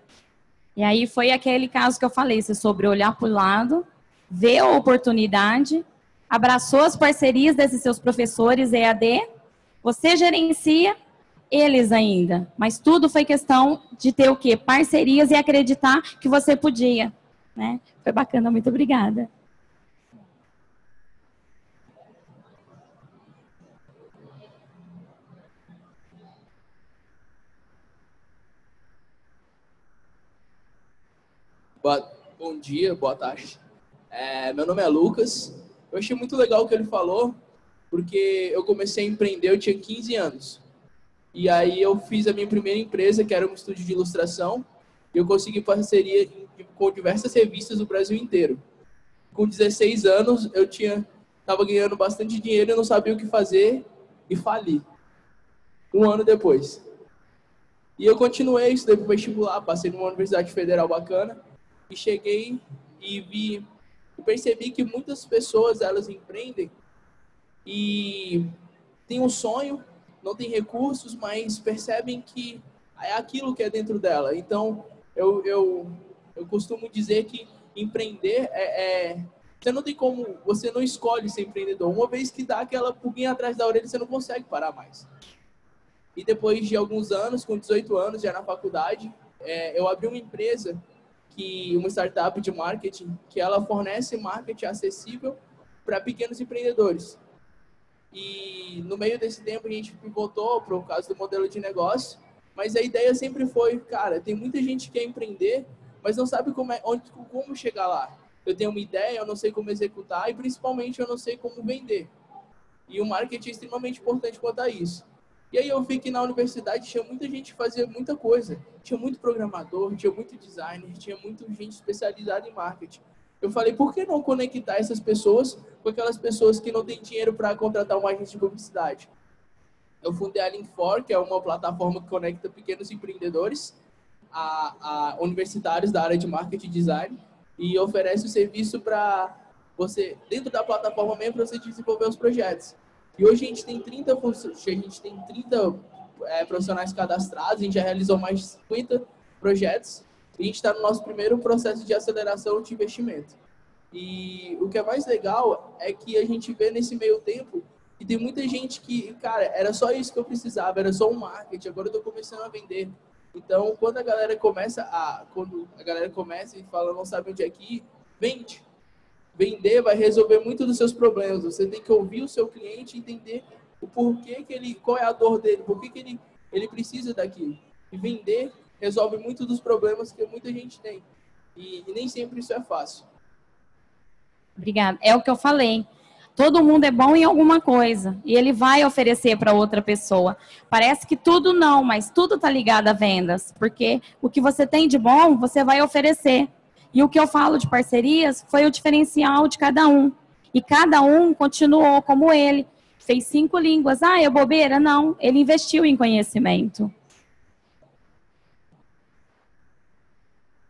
E aí foi aquele caso que eu falei, você sobre olhar para o lado, ver a oportunidade, abraçou as parcerias desses seus professores EAD, você gerencia eles ainda, mas tudo foi questão de ter o quê? Parcerias e acreditar que você podia, né? Foi bacana, muito obrigada. Boa, bom dia, boa tarde. É, meu nome é Lucas. Eu achei muito legal o que ele falou, porque eu comecei a empreender, eu tinha 15 anos. E aí eu fiz a minha primeira empresa, que era um estúdio de ilustração, e eu consegui parceria com diversas revistas do Brasil inteiro. Com 16 anos, eu tinha estava ganhando bastante dinheiro, eu não sabia o que fazer e fali. Um ano depois. E eu continuei, estudei para vestibular, passei numa universidade federal bacana e cheguei e vi, percebi que muitas pessoas elas empreendem e têm um sonho, não têm recursos, mas percebem que é aquilo que é dentro dela. Então, eu, eu, eu costumo dizer que empreender é, é você não tem como, você não escolhe ser empreendedor. Uma vez que dá aquela pulguinha atrás da orelha, você não consegue parar mais. E depois de alguns anos, com 18 anos, já na faculdade, é, eu abri uma empresa que uma startup de marketing que ela fornece marketing acessível para pequenos empreendedores. E no meio desse tempo a gente pivotou para o caso do modelo de negócio, mas a ideia sempre foi, cara, tem muita gente que quer empreender, mas não sabe como, é, onde, como chegar lá. Eu tenho uma ideia, eu não sei como executar e principalmente eu não sei como vender. E o marketing é extremamente importante quanto a isso. E aí eu vi que na universidade tinha muita gente que fazia muita coisa. Tinha muito programador, tinha muito designer, tinha muita gente especializada em marketing. Eu falei, por que não conectar essas pessoas com aquelas pessoas que não têm dinheiro para contratar uma agência de publicidade? Eu fundei a Link4, que é uma plataforma que conecta pequenos empreendedores a, a universitários da área de marketing e design e oferece o serviço para você, dentro da plataforma mesmo, para você desenvolver os projetos. E hoje a gente tem 30, a gente tem 30 é, profissionais cadastrados, a gente já realizou mais de 50 projetos e a gente está no nosso primeiro processo de aceleração de investimento. E o que é mais legal é que a gente vê nesse meio tempo que tem muita gente que, cara, era só isso que eu precisava, era só um marketing, agora eu estou começando a vender. Então, quando a galera começa a, quando a galera começa e fala, não sabe onde é que ir, vende Vender vai resolver muito dos seus problemas. Você tem que ouvir o seu cliente entender o porquê que ele, qual é a dor dele, por que ele, ele precisa daquilo. E vender resolve muito dos problemas que muita gente tem. E, e nem sempre isso é fácil. Obrigada. É o que eu falei. Todo mundo é bom em alguma coisa e ele vai oferecer para outra pessoa. Parece que tudo não, mas tudo está ligado a vendas, porque o que você tem de bom, você vai oferecer. E o que eu falo de parcerias foi o diferencial de cada um. E cada um continuou como ele. Fez cinco línguas. Ah, é bobeira? Não. Ele investiu em conhecimento.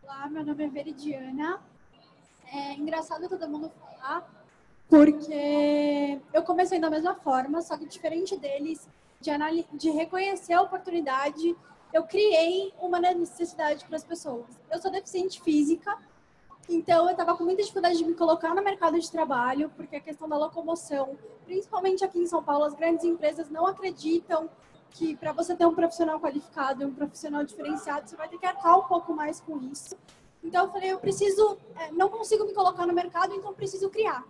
Olá, meu nome é Veridiana. É engraçado todo mundo falar porque eu comecei da mesma forma, só que diferente deles, de, de reconhecer a oportunidade, eu criei uma necessidade para as pessoas. Eu sou deficiente física, então eu estava com muita dificuldade de me colocar no mercado de trabalho, porque a questão da locomoção, principalmente aqui em São Paulo, as grandes empresas não acreditam que para você ter um profissional qualificado, um profissional diferenciado, você vai ter que arcar um pouco mais com isso. Então eu falei, eu preciso, é, não consigo me colocar no mercado, então preciso criar.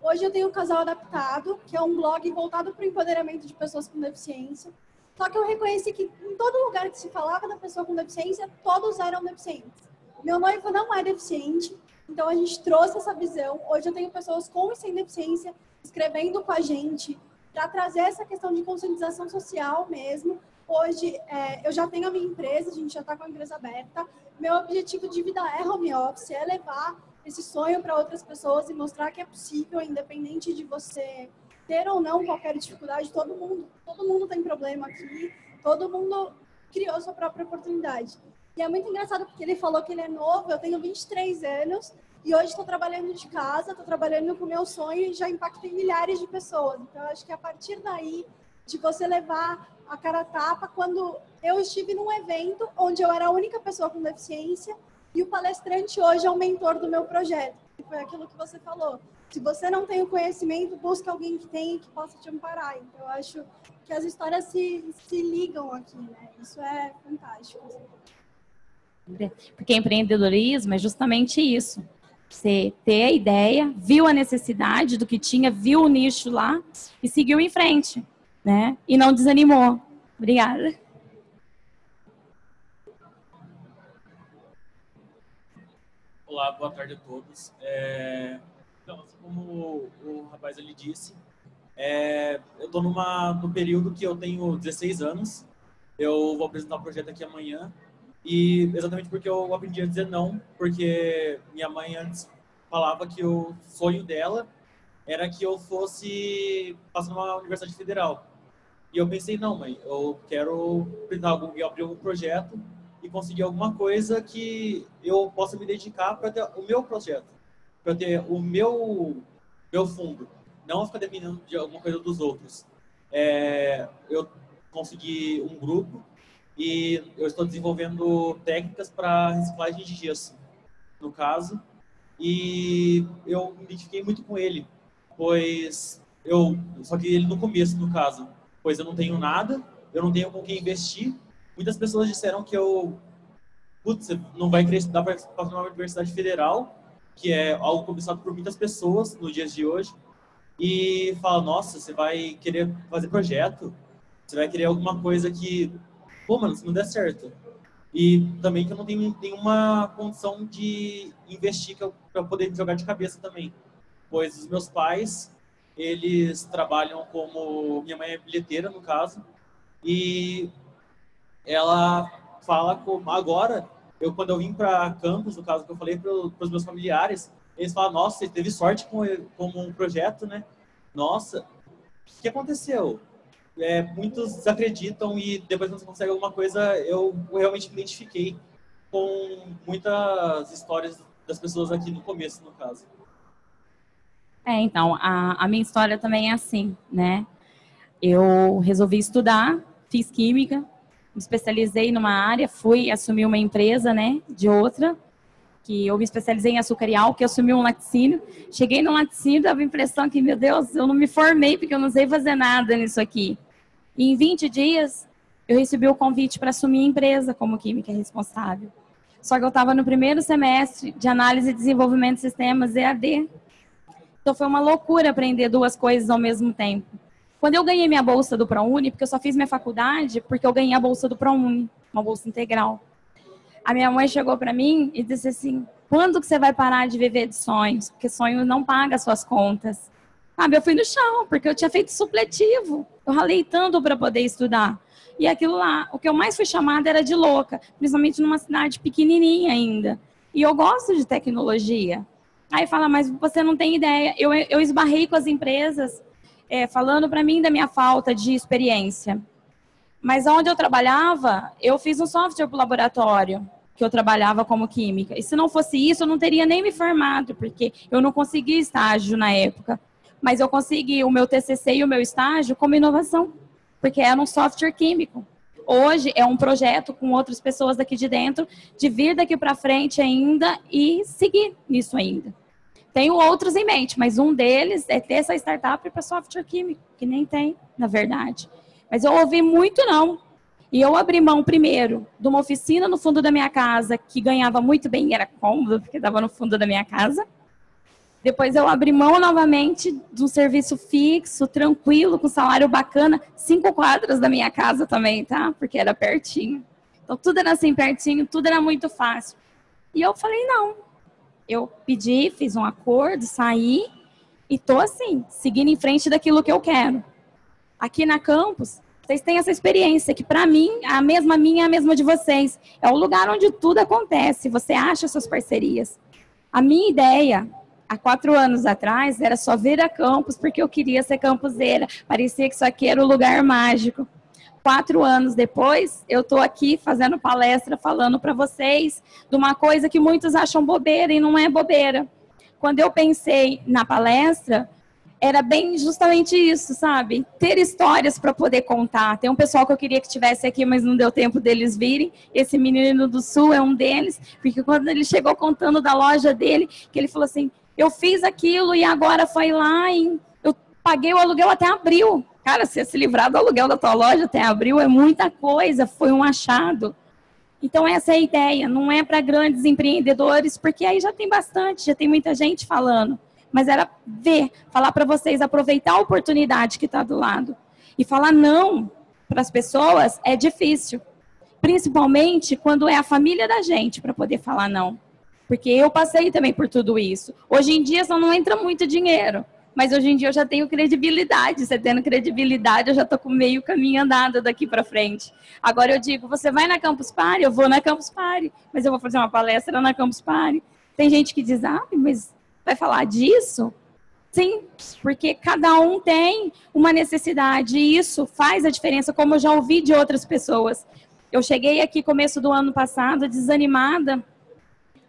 Hoje eu tenho o Casal Adaptado, que é um blog voltado para o empoderamento de pessoas com deficiência. Só que eu reconheci que em todo lugar que se falava da pessoa com deficiência, todos eram deficientes. Meu noivo não é deficiente, então a gente trouxe essa visão. Hoje eu tenho pessoas com e sem deficiência escrevendo com a gente para trazer essa questão de conscientização social mesmo. Hoje é, eu já tenho a minha empresa, a gente já está com a empresa aberta. Meu objetivo de vida é home office, é levar esse sonho para outras pessoas e mostrar que é possível, independente de você ter ou não qualquer dificuldade, todo mundo, todo mundo tem problema aqui, todo mundo criou sua própria oportunidade. E é muito engraçado porque ele falou que ele é novo, eu tenho 23 anos e hoje estou trabalhando de casa, estou trabalhando com o meu sonho e já impactei milhares de pessoas. Então, acho que a partir daí, de você levar a cara a tapa, quando eu estive num evento onde eu era a única pessoa com deficiência e o palestrante hoje é o mentor do meu projeto. Foi aquilo que você falou. Se você não tem o conhecimento, busque alguém que tenha e que possa te amparar. Então, eu acho que as histórias se, se ligam aqui, né? Isso é fantástico. Porque empreendedorismo é justamente isso. Você ter a ideia, viu a necessidade do que tinha, viu o nicho lá e seguiu em frente, né? E não desanimou. Obrigada. Olá, boa tarde a todos. É, então, assim como o, o rapaz ali disse, é, eu estou no período que eu tenho 16 anos. Eu vou apresentar o um projeto aqui amanhã. E exatamente porque eu aprendi a dizer não, porque minha mãe antes falava que o sonho dela era que eu fosse passar numa universidade federal. E eu pensei, não, mãe, eu quero algum, abrir um projeto e conseguir alguma coisa que eu possa me dedicar para ter o meu projeto, para ter o meu meu fundo, não ficar dependendo de alguma coisa dos outros. É, eu consegui um grupo e eu estou desenvolvendo técnicas para reciclagem de gesso, no caso, e eu me identifiquei muito com ele, pois eu só que ele no começo, no caso, pois eu não tenho nada, eu não tenho com quem investir. Muitas pessoas disseram que eu, putz, não vai crescer, dá para uma universidade federal, que é algo começado por muitas pessoas nos dias de hoje, e fala, nossa, você vai querer fazer projeto, você vai querer alguma coisa que, pô, mano, se não der certo. E também que eu não tenho nenhuma condição de investir para poder jogar de cabeça também. Pois os meus pais, eles trabalham como. Minha mãe é bilheteira, no caso, e ela fala como agora eu quando eu vim para campus, no caso que eu falei para os meus familiares, eles falam: "Nossa, você teve sorte com como um projeto, né? Nossa, o que aconteceu?" É, muitos acreditam e depois quando você consegue alguma coisa, eu realmente me identifiquei com muitas histórias das pessoas aqui no começo, no caso. É, então, a, a minha história também é assim, né? Eu resolvi estudar, fiz química, me especializei numa área, fui assumir uma empresa, né, de outra, que eu me especializei em álcool, que assumi um laticínio. Cheguei no laticínio, dava a impressão que, meu Deus, eu não me formei porque eu não sei fazer nada nisso aqui. E em 20 dias, eu recebi o convite para assumir a empresa como química responsável. Só que eu estava no primeiro semestre de análise e desenvolvimento de sistemas EAD. Então foi uma loucura aprender duas coisas ao mesmo tempo. Quando eu ganhei minha bolsa do ProUni, porque eu só fiz minha faculdade porque eu ganhei a bolsa do ProUni, uma bolsa integral. A minha mãe chegou para mim e disse assim: "Quando que você vai parar de viver de sonhos? Porque sonho não paga suas contas". Sabe, eu fui no chão, porque eu tinha feito supletivo. Eu ralei tanto para poder estudar. E aquilo lá, o que eu mais fui chamada era de louca, principalmente numa cidade pequenininha ainda. E eu gosto de tecnologia. Aí fala, mas você não tem ideia. Eu, eu esbarrei com as empresas é, falando para mim da minha falta de experiência. Mas onde eu trabalhava, eu fiz um software para o laboratório, que eu trabalhava como química. E se não fosse isso, eu não teria nem me formado, porque eu não consegui estágio na época. Mas eu consegui o meu TCC e o meu estágio como inovação, porque era um software químico. Hoje é um projeto com outras pessoas daqui de dentro, de vir daqui para frente ainda e seguir nisso ainda. Tenho outros em mente, mas um deles é ter essa startup para software químico, que nem tem, na verdade. Mas eu ouvi muito não. E eu abri mão primeiro de uma oficina no fundo da minha casa, que ganhava muito bem, era cômodo, porque estava no fundo da minha casa. Depois eu abri mão novamente de um serviço fixo, tranquilo, com salário bacana, cinco quadras da minha casa também, tá? Porque era pertinho. Então tudo era assim pertinho, tudo era muito fácil. E eu falei, não. Eu pedi, fiz um acordo, saí e tô assim, seguindo em frente daquilo que eu quero. Aqui na campus, vocês têm essa experiência que para mim, a mesma minha é a mesma de vocês. É o lugar onde tudo acontece, você acha suas parcerias. A minha ideia há quatro anos atrás era só vir a campus porque eu queria ser campuseira. Parecia que isso aqui era o um lugar mágico. Quatro anos depois, eu estou aqui fazendo palestra, falando para vocês de uma coisa que muitos acham bobeira e não é bobeira. Quando eu pensei na palestra, era bem justamente isso, sabe? Ter histórias para poder contar. Tem um pessoal que eu queria que tivesse aqui, mas não deu tempo deles virem. Esse menino do Sul é um deles, porque quando ele chegou contando da loja dele, que ele falou assim: eu fiz aquilo e agora foi lá e eu paguei o aluguel até abril. Cara, você se livrar do aluguel da tua loja até abril é muita coisa, foi um achado. Então essa é a ideia, não é para grandes empreendedores, porque aí já tem bastante, já tem muita gente falando. Mas era ver, falar para vocês, aproveitar a oportunidade que está do lado. E falar não para as pessoas é difícil. Principalmente quando é a família da gente para poder falar não. Porque eu passei também por tudo isso. Hoje em dia só não entra muito dinheiro. Mas hoje em dia eu já tenho credibilidade. Você tendo credibilidade, eu já estou com meio caminho andado daqui para frente. Agora eu digo, você vai na Campus Party? Eu vou na Campus Party. Mas eu vou fazer uma palestra na Campus Party. Tem gente que diz, ah, mas vai falar disso? Sim, porque cada um tem uma necessidade e isso faz a diferença, como eu já ouvi de outras pessoas. Eu cheguei aqui começo do ano passado desanimada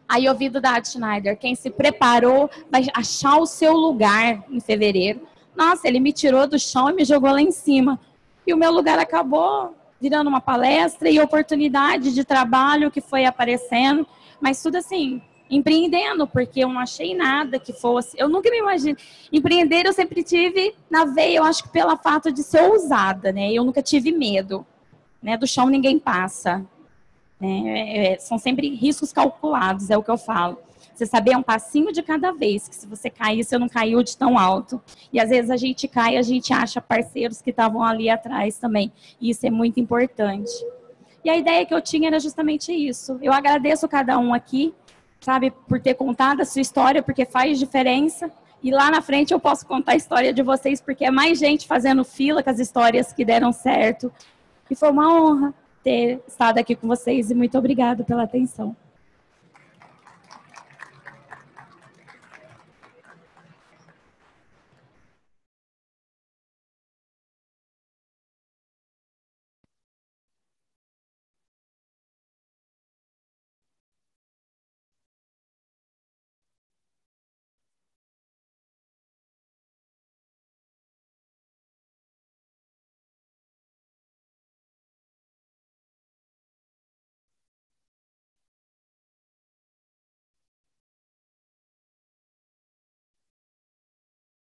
Aí ouvi do Dad Schneider, quem se preparou vai achar o seu lugar em fevereiro. Nossa, ele me tirou do chão e me jogou lá em cima. E o meu lugar acabou virando uma palestra e oportunidade de trabalho que foi aparecendo, mas tudo assim, empreendendo, porque eu não achei nada que fosse. Eu nunca me imaginei. Empreender eu sempre tive na veia, eu acho que pela fato de ser ousada, né? Eu nunca tive medo. Né? Do chão ninguém passa. Né? É, é, são sempre riscos calculados, é o que eu falo. Você saber um passinho de cada vez, que se você cair, você não caiu de tão alto. E às vezes a gente cai, a gente acha parceiros que estavam ali atrás também. E isso é muito importante. E a ideia que eu tinha era justamente isso. Eu agradeço cada um aqui, sabe, por ter contado a sua história, porque faz diferença. E lá na frente eu posso contar a história de vocês, porque é mais gente fazendo fila com as histórias que deram certo. E foi uma honra ter estado aqui com vocês e muito obrigada pela atenção.